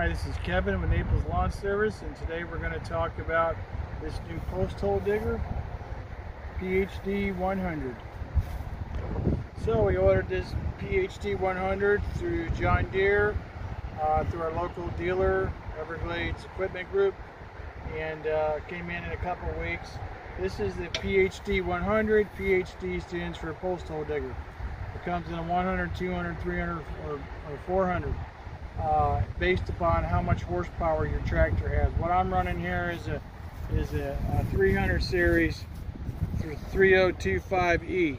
Hi, this is Kevin with Naples Lawn Service, and today we're going to talk about this new post hole digger, PHD 100. So we ordered this PHD 100 through John Deere, uh, through our local dealer, Everglades Equipment Group, and uh, came in in a couple weeks. This is the PHD 100. PHD stands for post hole digger. It comes in a 100, 200, 300, or, or 400 uh, based upon how much horsepower your tractor has. What I'm running here is a is a, a 300 series 3025E.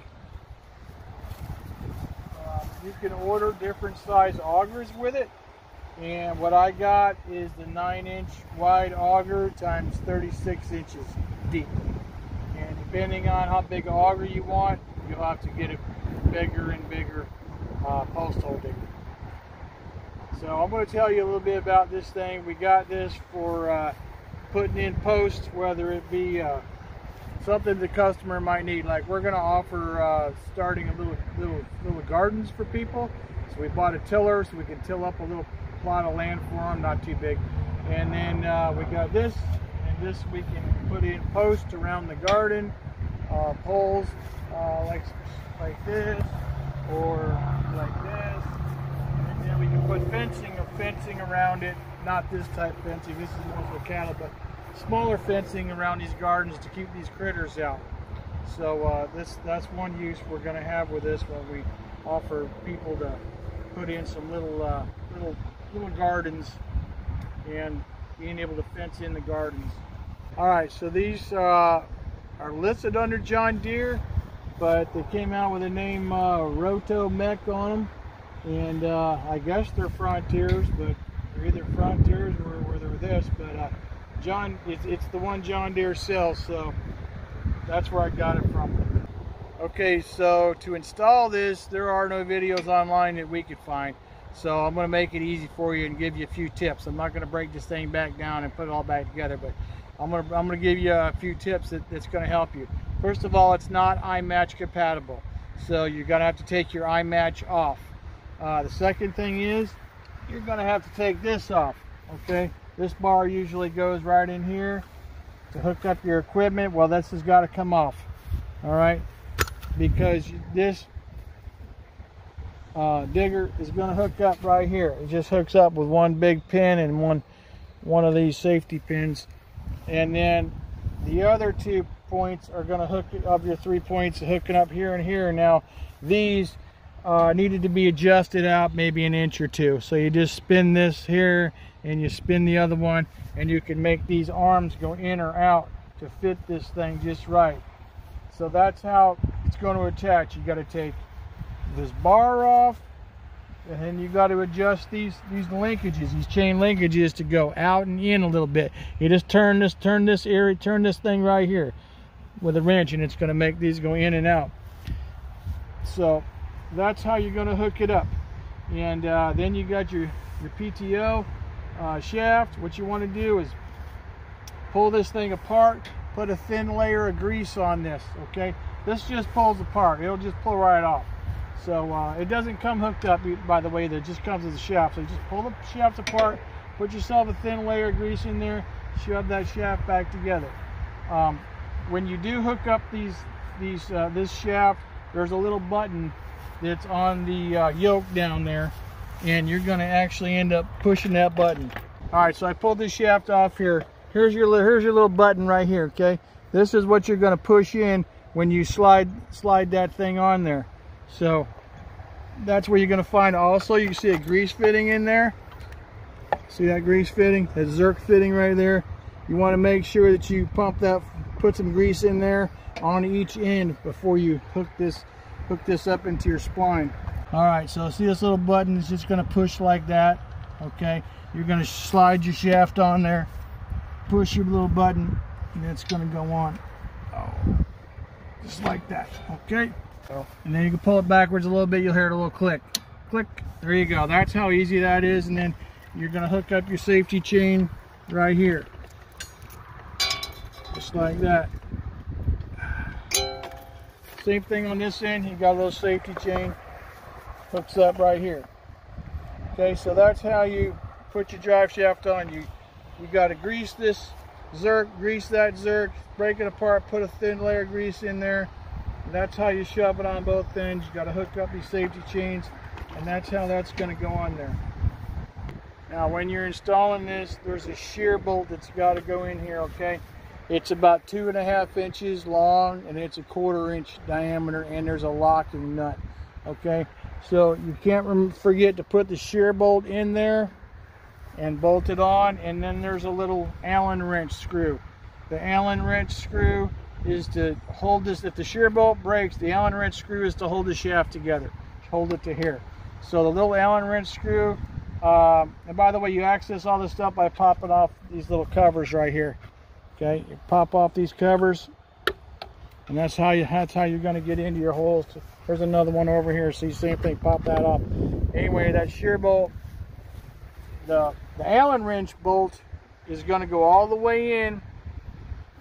Uh, you can order different size augers with it and what I got is the 9 inch wide auger times 36 inches deep and depending on how big auger you want you'll have to get a bigger and bigger uh, post hole digger. So I'm going to tell you a little bit about this thing. We got this for uh, putting in posts, whether it be uh, something the customer might need. Like we're going to offer uh, starting a little, little little gardens for people. So we bought a tiller so we can till up a little plot of land for them, not too big. And then uh, we got this, and this we can put in posts around the garden, uh, poles uh, like like this or like this we can put fencing or fencing around it. Not this type fencing, this is more for cattle, but smaller fencing around these gardens to keep these critters out. So uh, this that's one use we're going to have with this when we offer people to put in some little uh, little little gardens and being able to fence in the gardens. All right, so these uh, are listed under John Deere, but they came out with the name uh, Rotomec on them and uh, I guess they're Frontiers, but they're either Frontiers or, or they're this. But uh, John, it's, it's the one John Deere sells, so that's where I got it from. Okay, so to install this, there are no videos online that we could find. So I'm going to make it easy for you and give you a few tips. I'm not going to break this thing back down and put it all back together, but I'm going to, I'm going to give you a few tips that, that's going to help you. First of all, it's not iMatch compatible. So you're going to have to take your iMatch off. Uh, the second thing is you're going to have to take this off, okay? This bar usually goes right in here to hook up your equipment. Well, this has got to come off, all right? Because this uh, digger is going to hook up right here. It just hooks up with one big pin and one one of these safety pins. And then the other two points are going to hook up your three points hooking up here and here. Now, these uh, needed to be adjusted out maybe an inch or two. So you just spin this here and you spin the other one and you can make these arms go in or out to fit this thing just right. So that's how it's going to attach. You got to take this bar off and then you got to adjust these these linkages, these chain linkages to go out and in a little bit. You just turn this, turn this area, turn this thing right here with a wrench and it's going to make these go in and out. So that's how you're going to hook it up. And uh, then you got your your PTO uh, shaft. What you want to do is pull this thing apart put a thin layer of grease on this okay? This just pulls apart. It'll just pull right off. So uh, it doesn't come hooked up by the way that just comes as a shaft. So just pull the shaft apart put yourself a thin layer of grease in there shove that shaft back together. Um, when you do hook up these these uh, this shaft there's a little button that's on the uh, yoke down there and you're going to actually end up pushing that button. All right so i pulled this shaft off here. Here's your here's your little button right here okay? This is what you're going to push in when you slide slide that thing on there. So that's where you're going to find also you can see a grease fitting in there. See that grease fitting? That zerk fitting right there? You want to make sure that you pump that put some grease in there on each end before you hook this hook this up into your spline. All right, so see this little button is just gonna push like that, okay? You're gonna slide your shaft on there, push your little button, and it's gonna go on. Oh, just like that, okay? And then you can pull it backwards a little bit, you'll hear it a little click. Click, there you go. That's how easy that is. And then you're gonna hook up your safety chain right here. Just like that. Same thing on this end, you got a little safety chain, hooks up right here. Okay, so that's how you put your drive shaft on, you you got to grease this zerk, grease that zerk, break it apart, put a thin layer of grease in there. That's how you shove it on both ends. You got to hook up these safety chains, and that's how that's going to go on there. Now, when you're installing this, there's a shear bolt that's got to go in here, okay? It's about two and a half inches long, and it's a quarter inch diameter, and there's a locking nut, okay? So you can't forget to put the shear bolt in there and bolt it on, and then there's a little Allen wrench screw. The Allen wrench screw is to hold this, if the shear bolt breaks, the Allen wrench screw is to hold the shaft together, hold it to here. So the little Allen wrench screw um, and by the way, you access all this stuff by popping off these little covers right here. Okay, you pop off these covers, and that's how you that's how you're going to get into your holes. There's another one over here. See, same thing. Pop that off. Anyway, that shear bolt, the the Allen wrench bolt is going to go all the way in,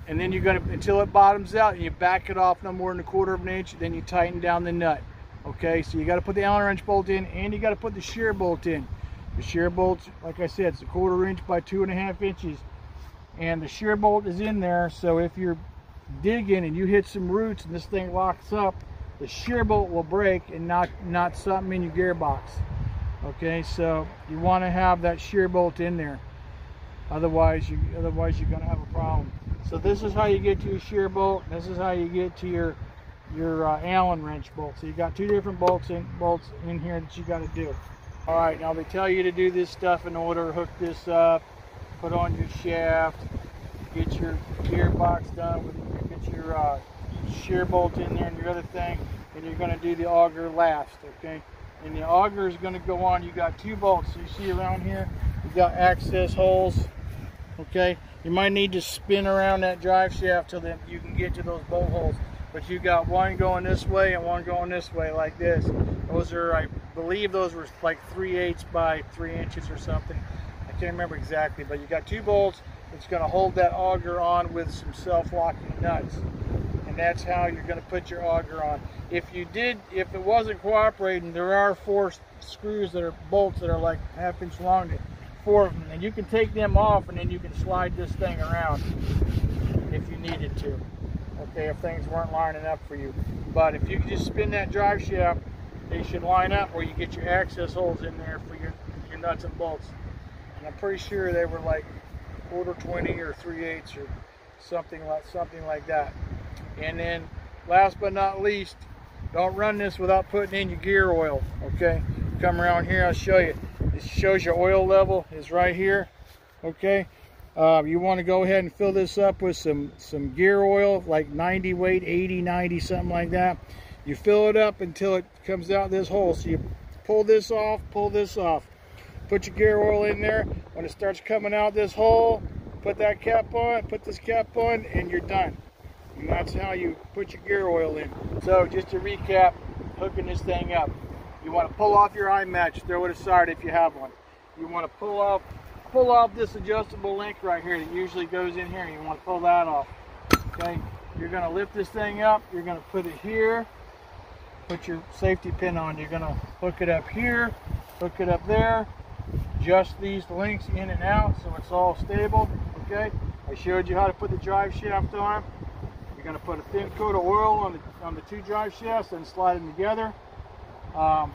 and then you're going to until it bottoms out, and you back it off no more than a quarter of an inch. Then you tighten down the nut. Okay, so you got to put the Allen wrench bolt in, and you got to put the shear bolt in. The shear bolt, like I said, it's a quarter inch by two and a half inches. And the shear bolt is in there, so if you're digging and you hit some roots and this thing locks up, the shear bolt will break and not, not something in your gearbox. Okay, so you want to have that shear bolt in there. Otherwise, you otherwise you're going to have a problem. So this is how you get to your shear bolt. This is how you get to your your uh, Allen wrench bolt. So you got two different bolts in bolts in here that you got to do. All right, now they tell you to do this stuff in order, hook this up, put on your shaft, get your gearbox done, with, get your uh, shear bolt in there and your other thing, and you're gonna do the auger last, okay? And the auger is gonna go on, you got two bolts, you see around here, you got access holes, okay? You might need to spin around that drive shaft till then you can get to those bolt holes. But you got one going this way and one going this way like this. Those are, I believe those were like 3 eighths by 3 inches or something. Can't remember exactly, but you got two bolts. It's going to hold that auger on with some self-locking nuts. And that's how you're going to put your auger on. If you did, if it wasn't cooperating, there are four screws that are bolts that are like half inch long, four of them. And you can take them off and then you can slide this thing around if you needed to. Okay, if things weren't lining up for you. But if you just spin that drive shaft they should line up where you get your access holes in there for your, your nuts and bolts. And I'm pretty sure they were like quarter 20 or 3 eighths or something like something like that. And then last but not least, don't run this without putting in your gear oil, okay? Come around here, I'll show you. This shows your oil level is right here, okay? Uh, you want to go ahead and fill this up with some, some gear oil, like 90 weight, 80, 90, something like that. You fill it up until it comes out this hole. So you pull this off, pull this off. Put your gear oil in there. When it starts coming out this hole, put that cap on, put this cap on, and you're done. And that's how you put your gear oil in. So just to recap, hooking this thing up. You want to pull off your iMatch, throw it aside if you have one. You want to pull off pull off this adjustable link right here that usually goes in here. You want to pull that off. Okay, you're going to lift this thing up. You're going to put it here put your safety pin on. You're going to hook it up here, hook it up there, adjust these links in and out so it's all stable, okay? I showed you how to put the drive shaft on. You're to put a thin coat of oil on the, on the two drive shafts and slide them together. Um,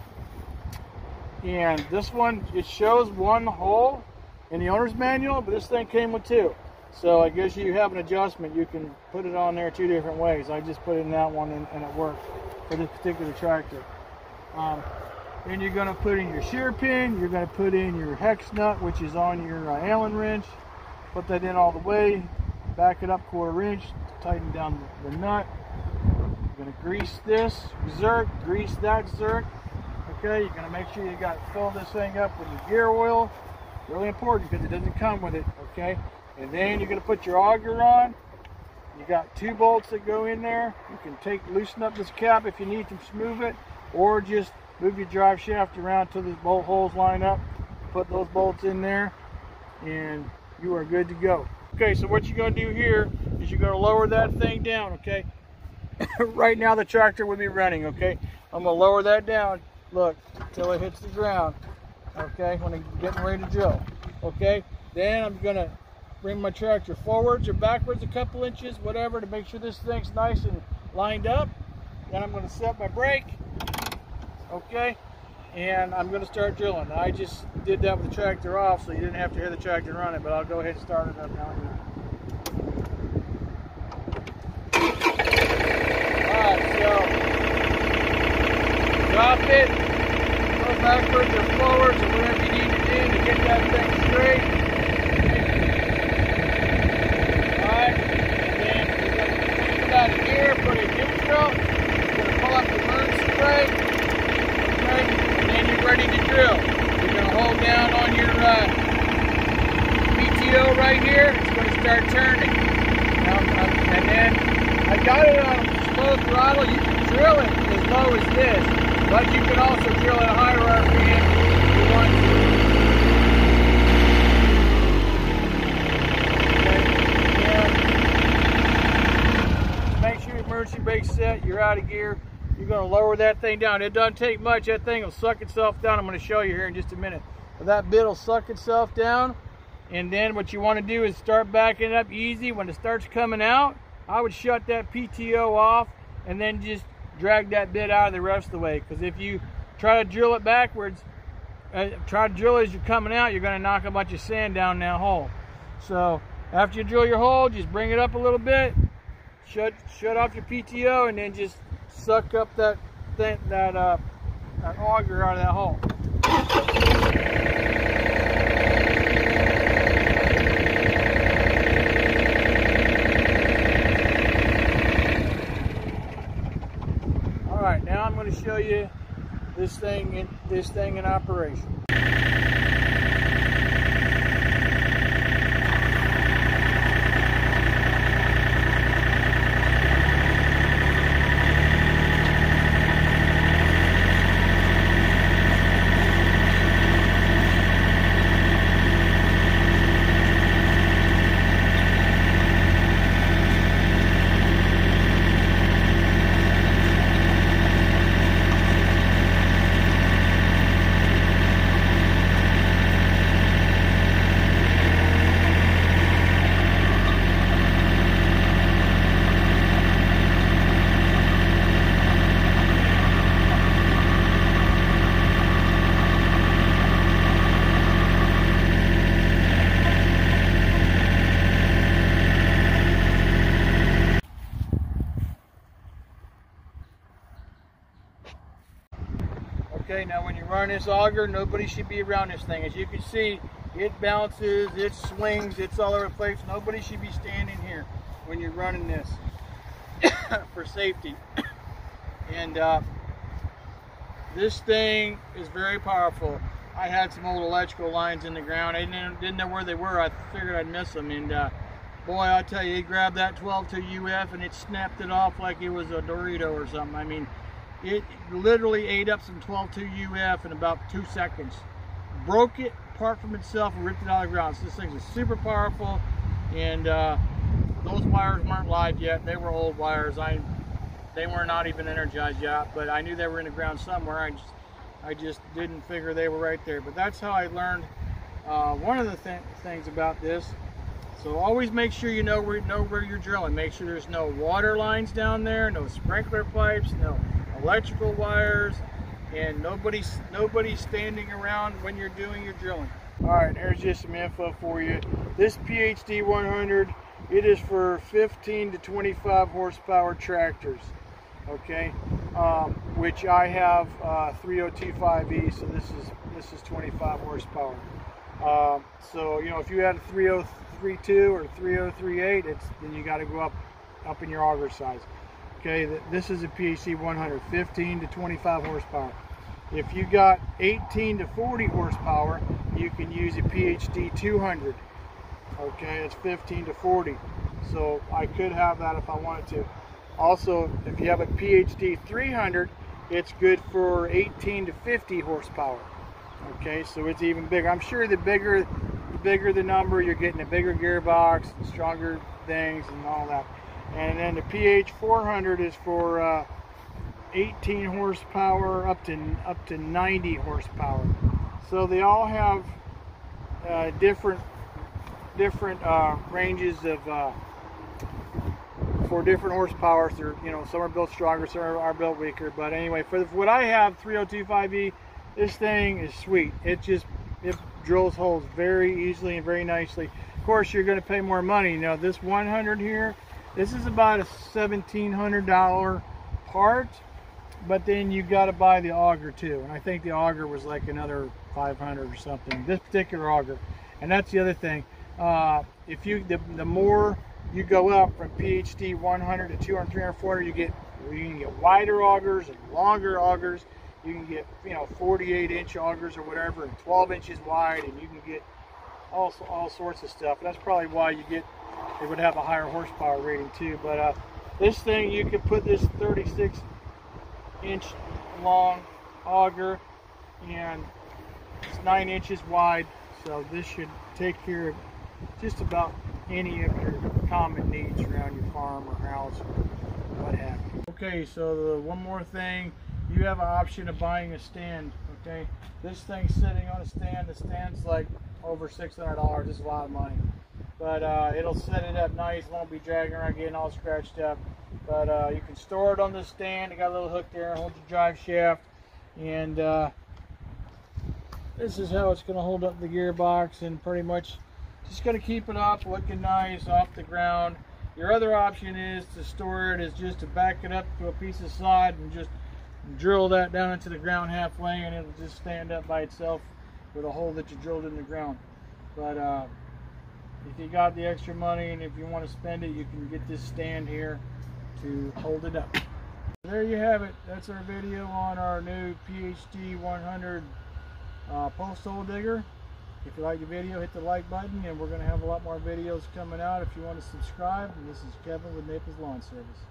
and this one, it shows one hole in the owner's manual, but this thing came with two. So I guess you have an adjustment. You can put it on there two different ways. I just put it in that one and, and it worked for this particular tractor. Um, then you're going to put in your shear pin. You're going to put in your hex nut, which is on your uh, Allen wrench. Put that in all the way. Back it up quarter inch. Tighten down the, the nut. You're going to grease this zerk. Grease that zerk. Okay, you're going to make sure you got fill this thing up with your gear oil. Really important because it doesn't come with it. Okay, and then you're going to put your auger on. You got two bolts that go in there. You can take loosen up this cap if you need to smooth it, or just move your drive shaft around till the bolt holes line up. Put those bolts in there, and you are good to go. Okay, so what you're going to do here is you're to lower that thing down, okay? right now the tractor would be running, okay? I'm to lower that down, look, till it hits the ground, okay, when it's getting ready to drill. Okay, then I'm gonna bring my tractor forwards or backwards a couple inches, whatever, to make sure this thing's nice and lined up. Then I'm gonna set my brake, okay, and I'm gonna start drilling. I just did that with the tractor off, so you didn't have to hear the tractor running, but I'll go ahead and start it up now. Alright, so drop it, go backwards or forwards or whatever you need to do to get that thing straight. Out of gear, put in neutral, to pull up the emergency brake, okay, and then you're ready to drill. You're going to hold down on your uh, PTO right here, it's going to start turning. Now, um, and then I got it on slow throttle, you can drill it as low as this, but you can also drill a higher RPM if you want to. Okay, make sure your emergency brake's set, you're out of gear. You're gonna lower that thing down. It doesn't take much, that thing will suck itself down. I'm gonna show you here in just a minute. But that bit will suck itself down. And then what you wanna do is start backing it up easy. When it starts coming out, I would shut that PTO off and then just drag that bit out of the rest of the way. Because if you try to drill it backwards, uh, try to drill as you're coming out, you're going to knock a bunch of sand down that hole. So after you drill your hole, just bring it up a little bit, shut shut off your PTO, and then just suck up that thing, that uh, that auger out of that hole. All right, now I'm going to show you this thing in this thing in operation. Okay, now when you run this auger, nobody should be around this thing. As you can see, it bounces, it swings, it's all over the place. Nobody should be standing here when you're running this for safety. and uh, this thing is very powerful. I had some old electrical lines in the ground. I didn't, didn't know where they were. I figured I'd miss them. And uh, boy, I tell you, it grabbed that 12-2 UF and it snapped it off like it was a Dorito or something. I mean, it literally ate up some 12.2 UF in about two seconds. Broke it apart from itself and ripped it out of the ground. So this thing's super powerful and uh, those wires weren't live yet. They were old wires. I, They were not even energized yet, but I knew they were in the ground somewhere. I just, I just didn't figure they were right there. But that's how I learned uh, one of the th things about this. So always make sure you know where, know where you're drilling. Make sure there's no water lines down there, no sprinkler pipes, no electrical wires, and nobody's nobody's standing around when you're doing your drilling. All right, here's just some info for you. This PHD 100, it is for 15 to 25 horsepower tractors, okay? Um, which I have uh, 3025E, so this is this is 25 horsepower. Um, so you know, if you had a 3032 or 3038, it's then you got to go up up in your auger size. Okay, this is a PHD 100, 15 to 25 horsepower. If you got 18 to 40 horsepower, you can use a PHD 200. Okay, it's 15 to 40. So I could have that if I wanted to. Also, if you have a PHD 300, it's good for 18 to 50 horsepower. Okay, so it's even bigger. I'm sure the bigger, the bigger the number, you're getting a bigger gearbox, stronger things, and all that. And then the PH 400 is for uh, 18 horsepower up to up to 90 horsepower. So they all have uh, different different uh, ranges of uh, for different horsepower. So, you know, some are built stronger, some are built weaker. But anyway, for, what I have, 3025E, this thing is sweet. It just it drills holes very easily and very nicely. Of course, you're going to pay more money. Now this 100 here, this is about a $1,700 part, but then you got to buy the auger too. And I think the auger was like another 500 or something. This particular auger, and that's the other thing. Uh, if you the, the more you go up from PHD 100 to 200, 300, 400, you get you can get wider augers and longer augers. You can get you know 48 inch augers or whatever, and 12 inches wide, and you can get all all sorts of stuff. And that's probably why you get it would have a higher horsepower rating too. But uh, this thing you could put this 36 inch long auger and it's nine inches wide, so this should take care of just about any of your common needs around your farm or house or what have you. Okay, so the one more thing, you have an option of buying a stand, okay? This thing's sitting on a stand, the stand's like over $600, it's a lot of money. But uh, it'll set it up nice, won't be dragging around getting all scratched up. But uh, you can store it on the stand, it got a little hook there, hold your drive shaft, and uh, this is how it's going to hold up the gearbox and pretty much just going to keep it up looking nice off the ground. Your other option is to store it is just to back it up to a piece of sod and just drill that down into the ground halfway and it'll just stand up by itself with a hole that you drilled in the ground. But uh, if you got the extra money and if you want to spend it, you can get this stand here to hold it up. There you have it. That's our video on our new PHD 100 uh, post hole digger. If you like the video, hit the like button, and we're going to have a lot more videos coming out if you want to subscribe. And this is Kevin with Naples Lawn Service.